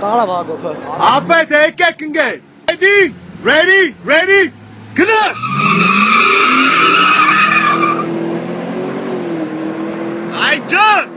काड़ा भागो फिर आप देख के कंगे ready ready ready clear I just